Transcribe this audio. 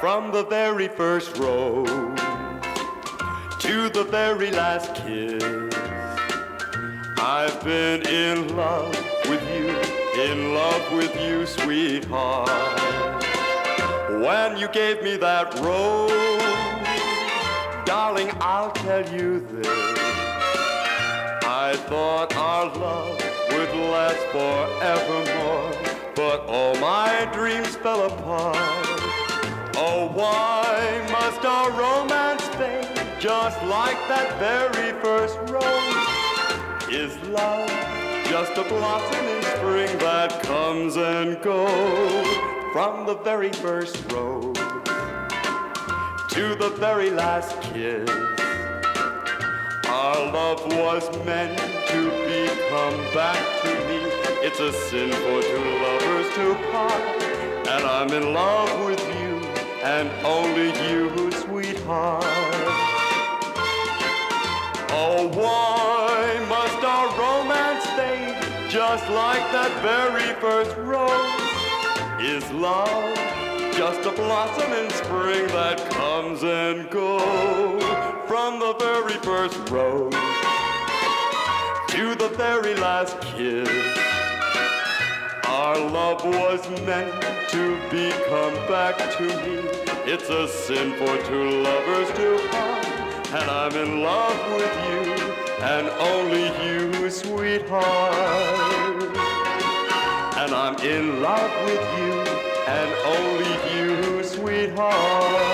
From the very first rose to the very last kiss, I've been in love with you, in love with you, sweetheart. When you gave me that rose, darling, I'll tell you this. I thought our love would last forevermore, but all my dreams fell apart. Oh, why must our romance fade just like that very first rose? Is love just a blossom in spring that comes and goes from the very first rose to the very last kiss? Our love was meant to be, come back to me. It's a sin for two lovers to part, and I'm in love with you and only you, sweetheart. Oh, why must our romance fade just like that very first rose? Is love just a blossom in spring that comes and goes from the very first rose to the very last kiss? Our love was meant to be come back to me. It's a sin for two lovers to part, and I'm in love with you, and only you, sweetheart. And I'm in love with you, and only you, sweetheart.